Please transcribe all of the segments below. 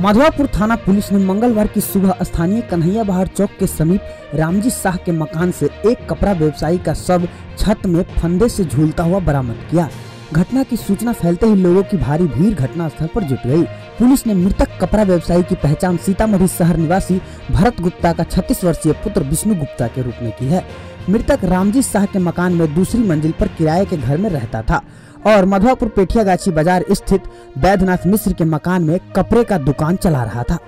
मधवापुर थाना पुलिस ने मंगलवार की सुबह स्थानीय कन्हैया बहार चौक के समीप रामजी शाह के मकान से एक कपड़ा व्यवसायी का शव छत में फंदे से झूलता हुआ बरामद किया। घटना की सूचना फैलते ही लोगों की भारी भीड़ घटना स्थल पर जुट गई। पुलिस ने मृतक कपड़ा व्यवसायी की पहचान सीतामढ़ी शहर निवासी भरत गुप्ता का 36 वर्षीय पुत्र विष्णु गुप्ता के रूप में की है। मृतक रामजी शाह के मकान में दूसरी मंजिल पर किराए के घर में रहता था और मधुआपुर पेठिया गाछी बाज़ार स्थित वैद्यनाथ मिश्र के मकान में कपड़े का दुकान चला रहा था।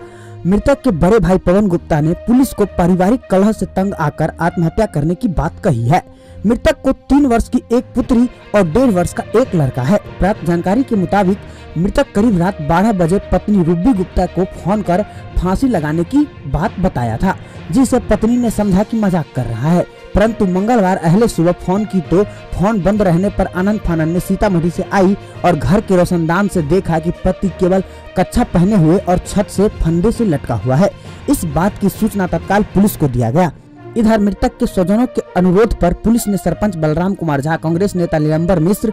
मृतक के बड़े भाई पवन गुप्ता ने पुलिस को पारिवारिक कलह से तंग आकर आत्महत्या करने की बात कही है। मृतक को तीन वर्ष की एक पुत्री और डेढ़ वर्ष का एक लड़का है। प्राप्त जानकारी के मुताबिक मृतक करीब रात 12 बजे पत्नी रूबी गुप्ता को फ़ोन कर फांसी लगाने की बात बताया था, जिसे पत्नी ने समझा कि मज़ाक कर रहा है। परंतु मंगलवार अहले सुबह फ़ोन की तो फ़ोन बंद रहने पर आनंद फानंद ने सीतामढ़ी से आई और घर के रोशनदान से देखा कि पति केवल कच्छा पहने हुए और छत से फंदे से लटका हुआ है। इस बात की सूचना तत्काल पुलिस को दिया गया। इधर मृतक के स्वजनों के अनुरोध पर पुलिस ने सरपंच बलराम कुमार झा, कांग्रेस नेता नीलम्बर मिश्र,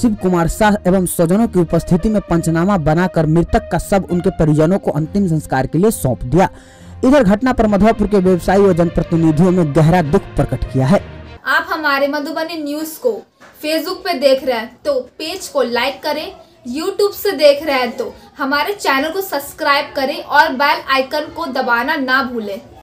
शिव कुमार शाह एवं स्वजनों की उपस्थिति में पंचनामा बनाकर मृतक का सब उनके परिजनों को अंतिम संस्कार के लिए सौंप दिया। इधर घटना पर मधुपुर के व्यवसायी और जनप्रतिनिधियों में गहरा दुख प्रकट किया है। आप हमारे मधुबनी न्यूज़ को फेसबुक पे देख रहे हैं तो पेज को लाइक करें यूट्यूब से देख रहे हैं तो हमारे चैनल को सब्सक्राइब करें और बेल आइकन को दबाना ना भूलें।